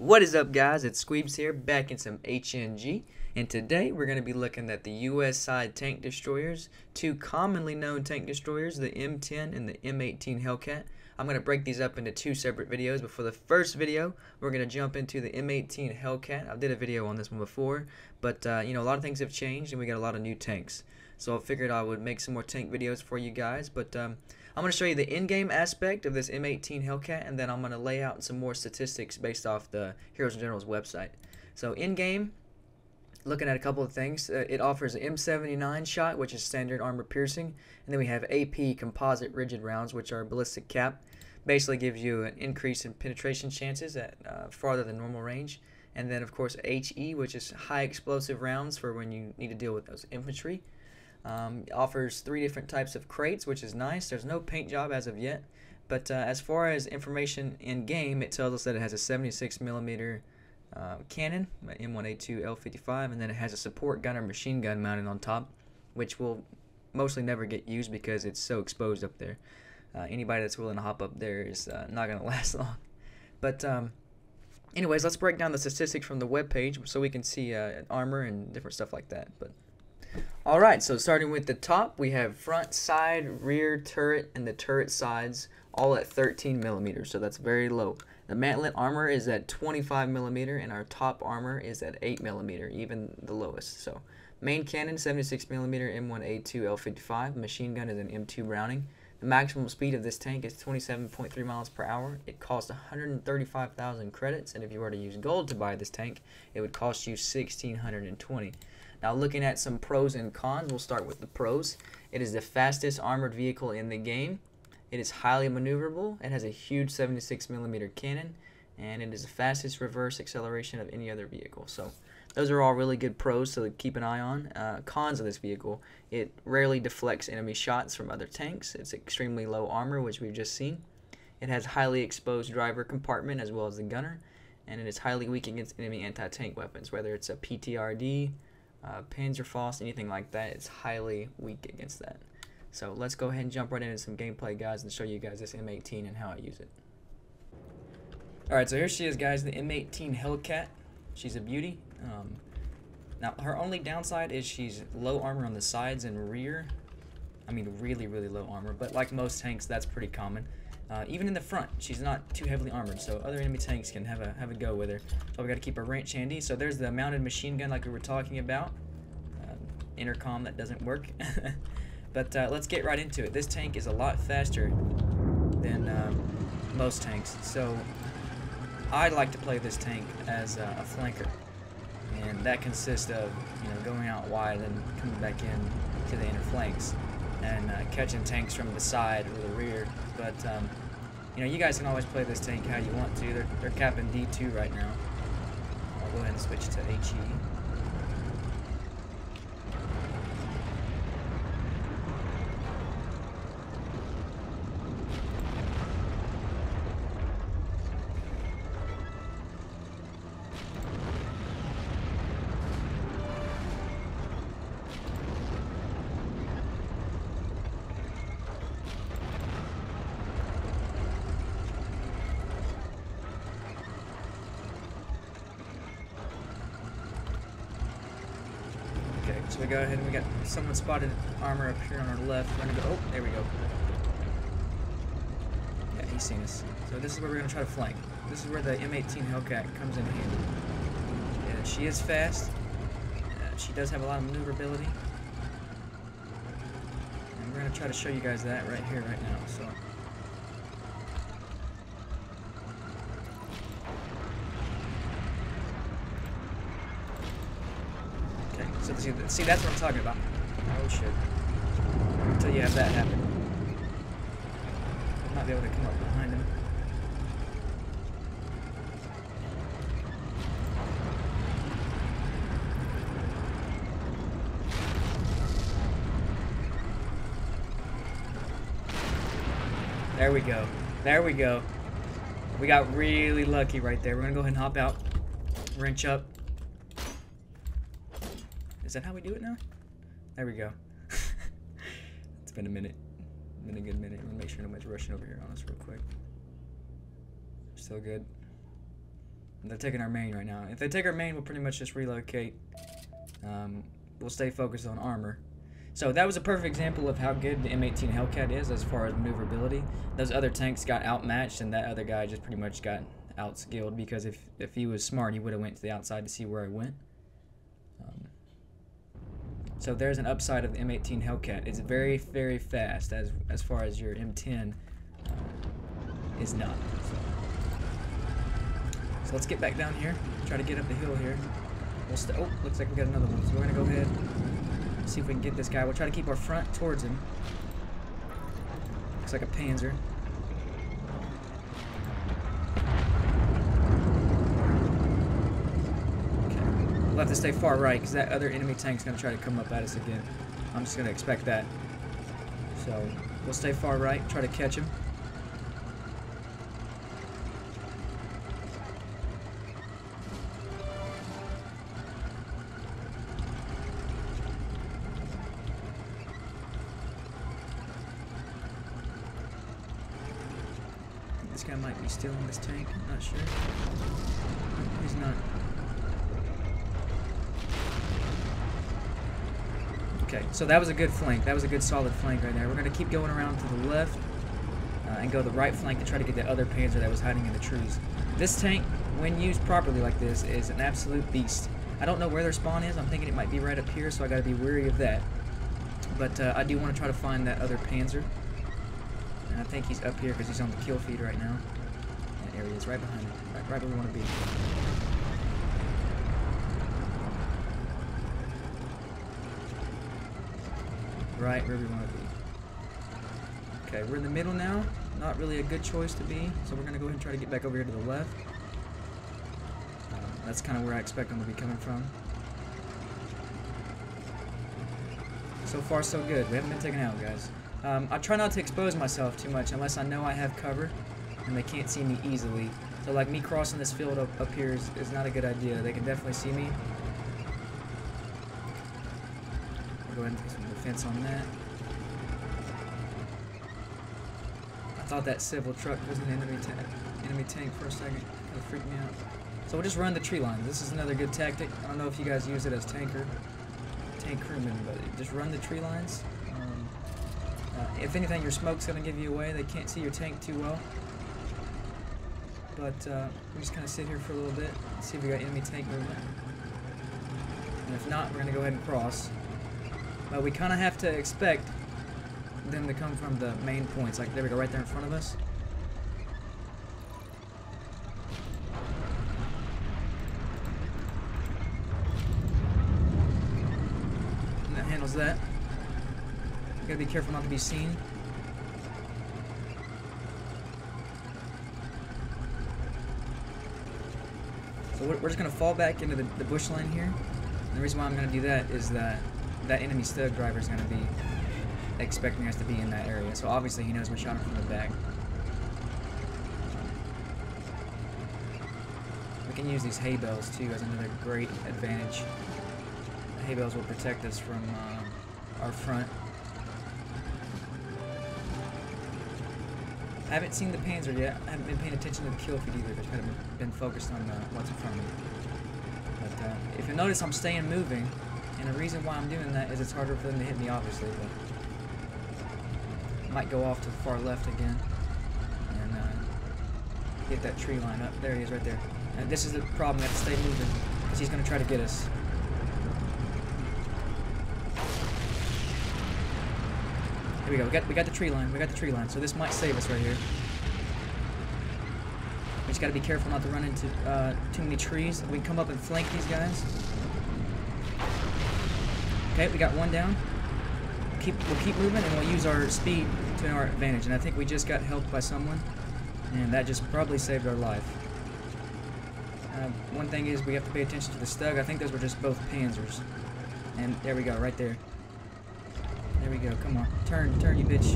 What is up guys, it's Squeebz here, back in some HNG, and today we're going to be looking at the US side tank destroyers, two commonly known tank destroyers, the M10 and the M18 Hellcat. I'm going to break these up into two separate videos, but for the first video, we're going to jump into the M18 Hellcat. I did a video on this one before, but uh, you know, a lot of things have changed and we got a lot of new tanks. So I figured I would make some more tank videos for you guys, but um, I'm going to show you the in-game aspect of this M18 Hellcat, and then I'm going to lay out some more statistics based off the Heroes and Generals website. So in-game, looking at a couple of things, uh, it offers an M79 shot, which is standard armor piercing, and then we have AP composite rigid rounds, which are ballistic cap. Basically gives you an increase in penetration chances at uh, farther than normal range. And then, of course, HE, which is high explosive rounds for when you need to deal with those infantry. Um, offers three different types of crates, which is nice. There's no paint job as of yet, but uh, as far as information in game, it tells us that it has a 76 millimeter uh, cannon, M1A2 L55, and then it has a support gunner machine gun mounted on top, which will mostly never get used because it's so exposed up there. Uh, anybody that's willing to hop up there is uh, not going to last long. But um, anyways, let's break down the statistics from the web page so we can see uh, armor and different stuff like that. But Alright, so starting with the top, we have front, side, rear, turret, and the turret sides all at 13 millimeters, so that's very low. The mantlet armor is at 25 millimeter, and our top armor is at 8 millimeter, even the lowest. So, main cannon 76 millimeter M1A2 L55, machine gun is an M2 Browning. The maximum speed of this tank is 27.3 miles per hour. It costs 135,000 credits, and if you were to use gold to buy this tank, it would cost you 1,620. Now looking at some pros and cons, we'll start with the pros. It is the fastest armored vehicle in the game. It is highly maneuverable. It has a huge 76 millimeter cannon, and it is the fastest reverse acceleration of any other vehicle. So those are all really good pros to keep an eye on. Uh, cons of this vehicle, it rarely deflects enemy shots from other tanks. It's extremely low armor, which we've just seen. It has highly exposed driver compartment as well as the gunner, and it is highly weak against enemy anti-tank weapons, whether it's a PTRD, uh, Panzerfaust, anything like that, it's highly weak against that. So let's go ahead and jump right into some gameplay, guys, and show you guys this M18 and how I use it. Alright, so here she is, guys, the M18 Hellcat. She's a beauty. Um, now, her only downside is she's low armor on the sides and rear. I mean, really, really low armor, but like most tanks, that's pretty common. Uh, even in the front, she's not too heavily armored, so other enemy tanks can have a have a go with her. So we got to keep her wrench handy. So there's the mounted machine gun like we were talking about. Uh, intercom that doesn't work. but uh, let's get right into it. This tank is a lot faster than um, most tanks, so I like to play this tank as a flanker, and that consists of you know going out wide and coming back in to the inner flanks and uh, catching tanks from the side or the rear. But, um, you know, you guys can always play this tank how you want to. They're, they're capping D2 right now. I'll go ahead and switch to HE. So we go ahead and we got someone spotted armor up here on our left. We're gonna go. Oh, there we go. Yeah, he's seen us. So this is where we're gonna try to flank. This is where the M18 Hellcat comes in handy. Yeah, she is fast. Uh, she does have a lot of maneuverability. And we're gonna try to show you guys that right here, right now. So. See, that's what I'm talking about. Oh shit. Until you have that happen. Might be able to come up behind him. There we go. There we go. We got really lucky right there. We're gonna go ahead and hop out. Wrench up. Is that how we do it now? There we go. it's been a minute. Been a good minute. I'm gonna make sure nobody's rushing over here on us real quick. Still good. They're taking our main right now. If they take our main, we'll pretty much just relocate. Um, we'll stay focused on armor. So that was a perfect example of how good the M18 Hellcat is as far as maneuverability. Those other tanks got outmatched, and that other guy just pretty much got outskilled because if, if he was smart, he would have went to the outside to see where I went. So there's an upside of the M18 Hellcat. It's very, very fast as as far as your M10 uh, is not. So. let's get back down here. Try to get up the hill here. We'll oh, looks like we got another one. So we're gonna go ahead see if we can get this guy. We'll try to keep our front towards him. Looks like a Panzer. Okay. We'll have to stay far right because that other enemy tank's going to try to come up at us again. I'm just going to expect that. So we'll stay far right, try to catch him. This guy might be still in this tank. I'm not sure. He's not. Okay, so that was a good flank. That was a good solid flank right there. We're going to keep going around to the left uh, and go the right flank to try to get that other Panzer that was hiding in the trees. This tank, when used properly like this, is an absolute beast. I don't know where their spawn is. I'm thinking it might be right up here, so I got to be wary of that. But uh, I do want to try to find that other Panzer. And I think he's up here because he's on the kill feed right now. That area is right behind him. Right, right where we want to be. Right where we want to be. Okay, we're in the middle now. Not really a good choice to be, so we're going to go ahead and try to get back over here to the left. Uh, that's kind of where I expect them to be coming from. So far, so good. We haven't been taken out, guys. Um, I try not to expose myself too much unless I know I have cover and they can't see me easily. So like me crossing this field up, up here is, is not a good idea. They can definitely see me. I'll go ahead and put some defense on that. I thought that civil truck was an enemy, ta enemy tank for a second. It freaked me out. So we'll just run the tree lines. This is another good tactic. I don't know if you guys use it as tanker, tank crewmen, but just run the tree lines. Uh, if anything, your smoke's going to give you away. They can't see your tank too well. But uh, we just kind of sit here for a little bit, see if we got enemy tank movement. And if not, we're going to go ahead and cross. But we kind of have to expect them to come from the main points. Like, there we go, right there in front of us. And that handles that. Gotta be careful not to be seen. So we're, just gonna fall back into the, the bush line here. And the reason why I'm gonna do that is that that enemy stug driver is gonna be expecting us to be in that area. So obviously he knows we shot him from the back. We can use these hay bales too as another great advantage. The hay bales will protect us from uh, our front. I haven't seen the Panzer yet. I haven't been paying attention to the kill feed either. I've kind of been focused on uh, what's in front of me. But uh, if you notice, I'm staying moving. And the reason why I'm doing that is it's harder for them to hit me, obviously. But I might go off to the far left again. And uh, get that tree line up. There he is right there. And this is the problem. We have to stay moving. Because he's going to try to get us. Here we go. We got we got the tree line. We got the tree line. So this might save us right here. We just got to be careful not to run into uh, too many trees. We can come up and flank these guys. Okay, we got one down. Keep we'll keep moving and we'll use our speed to our advantage. And I think we just got helped by someone, and that just probably saved our life. Uh, one thing is we have to pay attention to the stug. I think those were just both Panzers. And there we go, right there. There we go. Come on. Turn, turn, you bitch.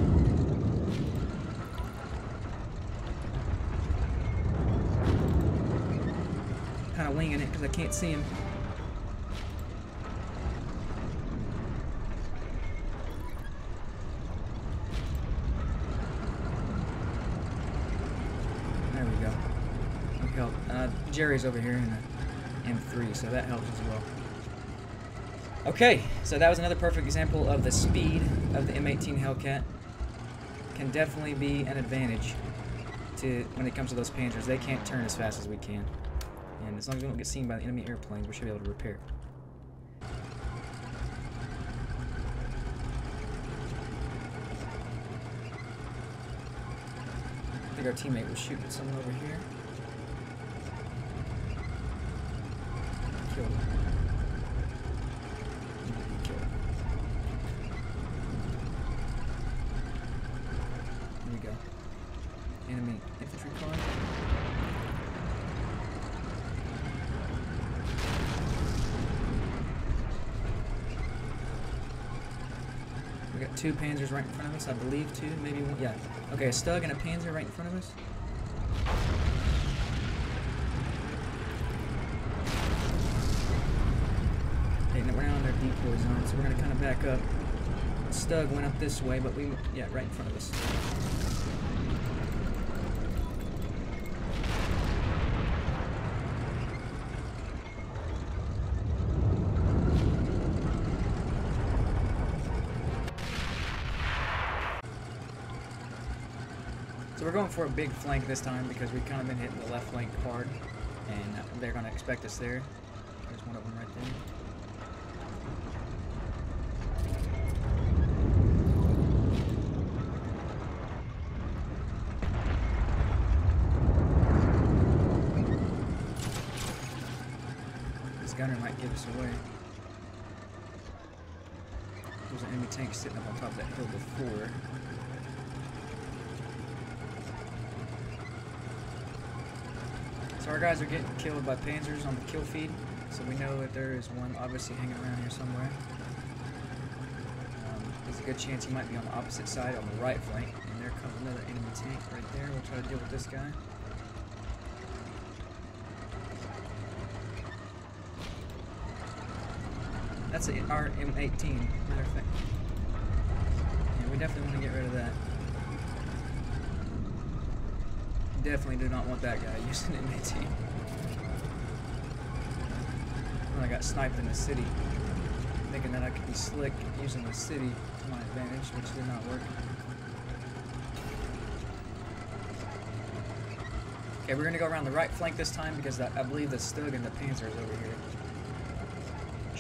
Kind of winging it because I can't see him. There we go. Okay. Uh, Jerry's over here in the M3, so that helps as well. Okay, so that was another perfect example of the speed of the M18 Hellcat. Can definitely be an advantage to when it comes to those Panzers. They can't turn as fast as we can. And as long as we don't get seen by the enemy airplanes, we should be able to repair. I think our teammate was shooting someone over here. There we go. Enemy infantry car. We got two panzers right in front of us, I believe two, maybe one. Yeah. Okay, a Stug and a Panzer right in front of us. We're their decoy zone, so we're gonna kind of back up. Stug went up this way, but we, yeah, right in front of us. So we're going for a big flank this time because we've kind of been hitting the left flank hard, and they're going to expect us there. There's one of them right there. Gunner might give us away. There was an enemy tank sitting up on top of that hill before. So our guys are getting killed by panzers on the kill feed, so we know that there is one obviously hanging around here somewhere. Um, there's a good chance he might be on the opposite side on the right flank, and there comes another enemy tank right there. We'll try to deal with this guy. That's a, our M18, matter of fact. Yeah, we definitely want to get rid of that. Definitely do not want that guy using an M18. When I got sniped in the city, thinking that I could be slick using the city to my advantage, which did not work. Okay, we're gonna go around the right flank this time because I, I believe the Stug and the Panzer is over here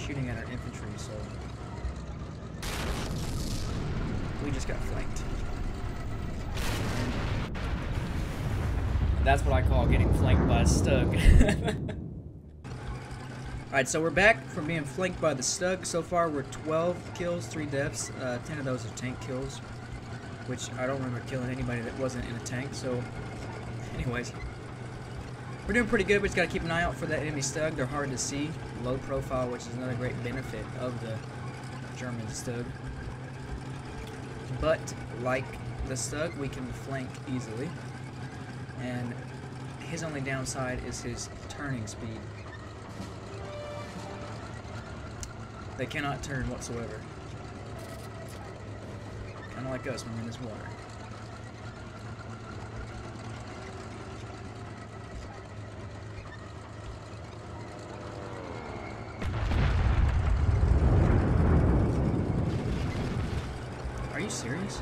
shooting at our infantry, so we just got flanked. That's what I call getting flanked by a Stug. Alright, so we're back from being flanked by the Stug. So far, we're 12 kills, 3 deaths. Uh, 10 of those are tank kills, which I don't remember killing anybody that wasn't in a tank, so anyways. We're doing pretty good. We just got to keep an eye out for that enemy Stug. They're hard to see, low profile, which is another great benefit of the German Stug. But, like the Stug, we can flank easily. And his only downside is his turning speed. They cannot turn whatsoever. Kind of like us when we're in this water. Are you serious?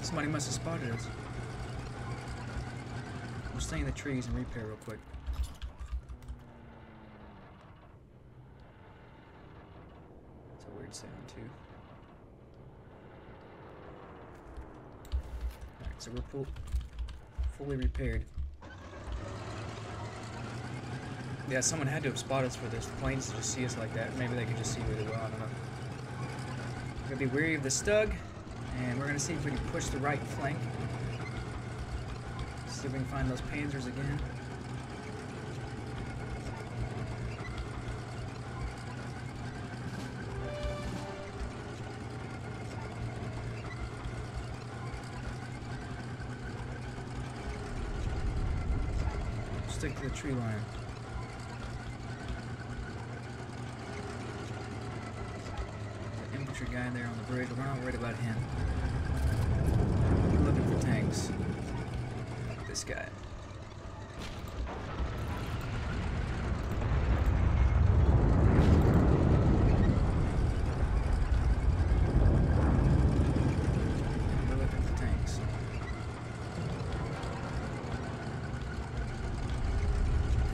Somebody must have spotted us. We'll stay in the trees and repair real quick. It's a weird sound too. Alright, so we're full, fully repaired. Yeah, someone had to have spotted us for this. The planes to just see us like that. Maybe they could just see really well, I don't know. Gonna be weary of the Stug, and we're gonna see if we can push the right flank. See if we can find those panzers again. Stick to the tree line. The infantry guy there on the bridge, we're not worried about him. We're looking for tanks. This guy.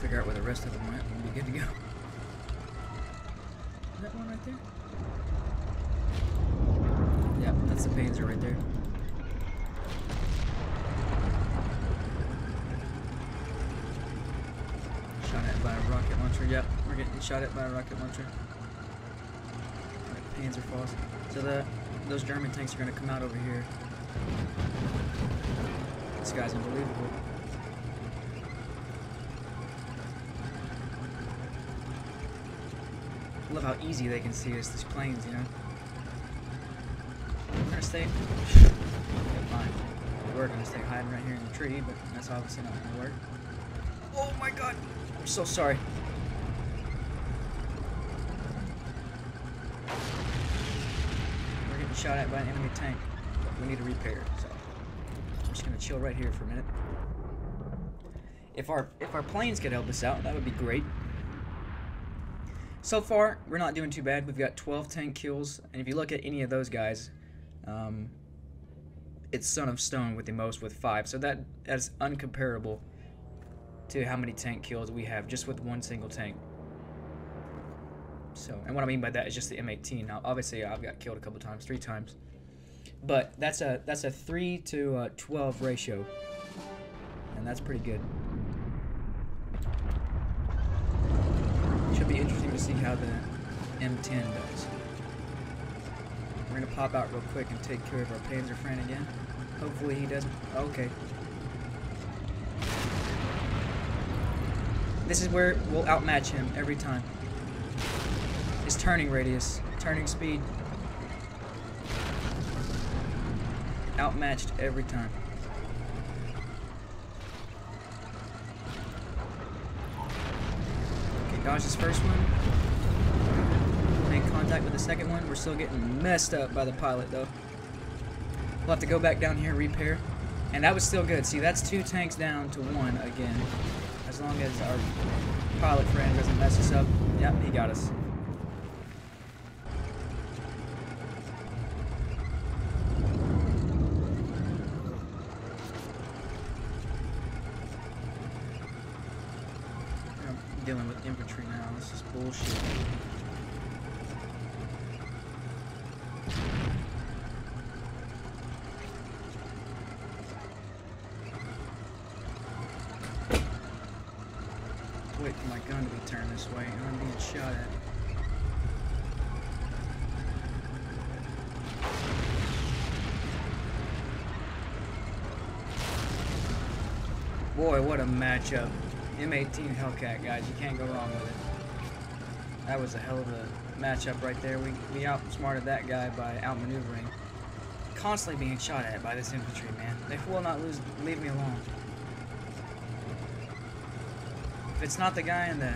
figure out where the rest of them went, and we'll be good to go. Is that one right there? Yep, that's the Panzer right there. Shot by a rocket launcher. Yep, we're getting shot at by a rocket launcher. Right, Panzerfaust. So the those German tanks are gonna come out over here. This guy's unbelievable. I love how easy they can see us, these planes, you know? We're gonna stay. We're gonna stay hiding right here in the tree, but that's obviously not gonna work. Oh my god! So sorry. We're getting shot at by an enemy tank. We need a repair, so I'm just gonna chill right here for a minute. If our if our planes could help us out, that would be great. So far, we're not doing too bad. We've got 12 tank kills, and if you look at any of those guys, um, it's Son of Stone with the most with five. So that that's uncomparable to how many tank kills we have just with one single tank. So, and what I mean by that is just the M18. Now, obviously, I've got killed a couple times, three times, but that's a that's a three to uh, 12 ratio, and that's pretty good. Should be interesting to see how the M10 does. We're gonna pop out real quick and take care of our Panzer friend again. Hopefully he doesn't. Okay. This is where we'll outmatch him every time. His turning radius, turning speed. Outmatched every time. Okay, dodge this first one. Make contact with the second one. We're still getting messed up by the pilot though. We'll have to go back down here, repair. And that was still good. See, that's two tanks down to one again. As long as our pilot friend doesn't mess us up. Yep, he got us. I'm dealing with infantry now. This is bullshit. Wait for my gun to be turned this way, and I'm being shot at. Boy, what a matchup. M18 Hellcat, guys. You can't go wrong with it. That was a hell of a matchup right there. We, we outsmarted that guy by outmaneuvering. Constantly being shot at by this infantry, man. They will not lose, leave me alone. If it's not the guy in the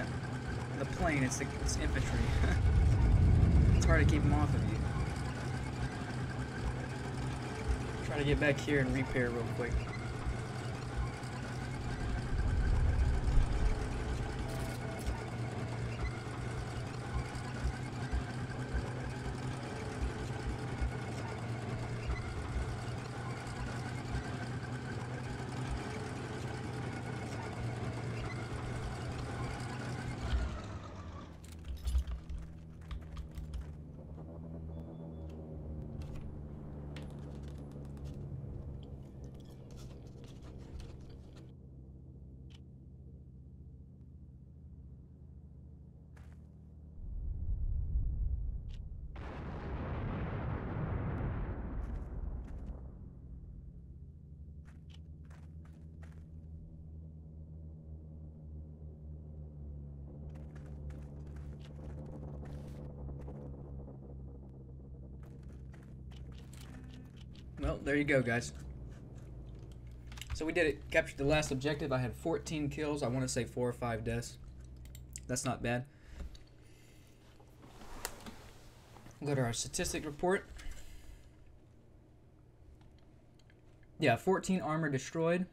the plane, it's the it's infantry. it's hard to keep them off of you. Try to get back here and repair real quick. Well, there you go, guys. So we did it. Captured the last objective. I had 14 kills. I want to say four or five deaths. That's not bad. Go to our statistic report. Yeah, 14 armor destroyed.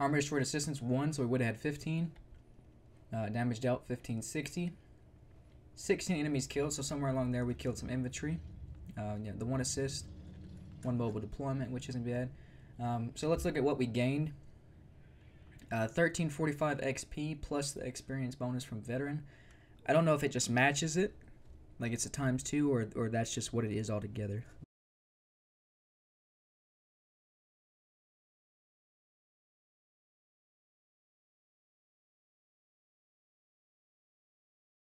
Armor destroyed assistance 1, so we would have had 15. Uh, damage dealt 1560. 16 enemies killed, so somewhere along there we killed some infantry. Uh, yeah, the one assist, one mobile deployment, which isn't bad. Um, so let's look at what we gained. Uh, 1345 XP plus the experience bonus from veteran. I don't know if it just matches it, like it's a times two, or or that's just what it is altogether.